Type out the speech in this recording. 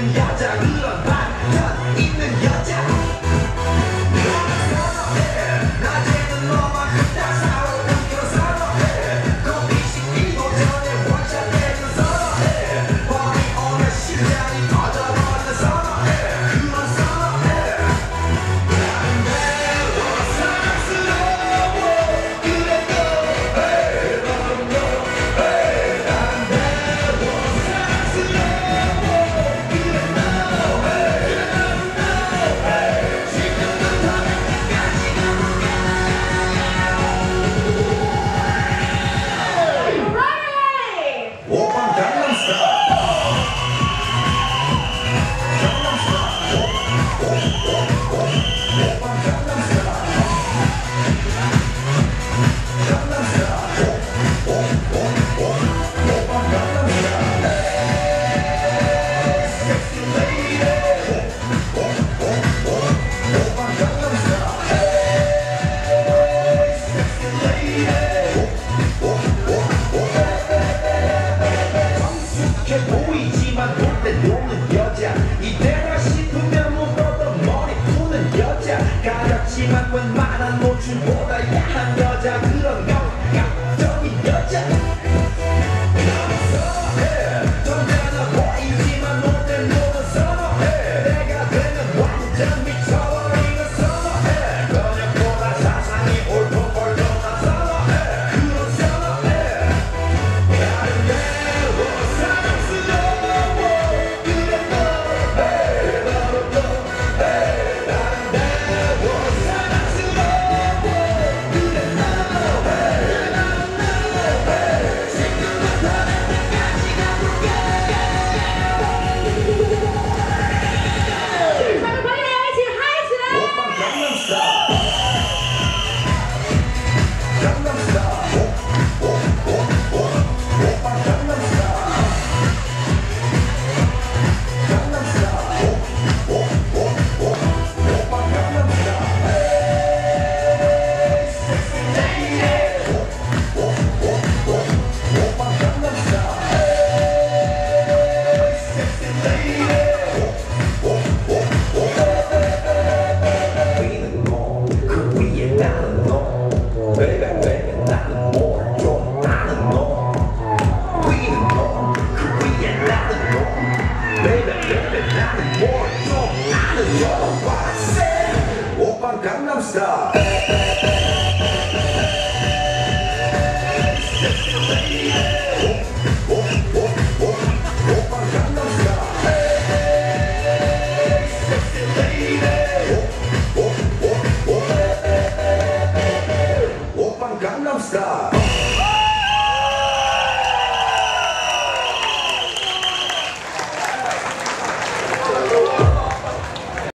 있는 여자 그런 반전 있는 여자. 나란 노출보다 약한 여자 그런 감각적인 여자.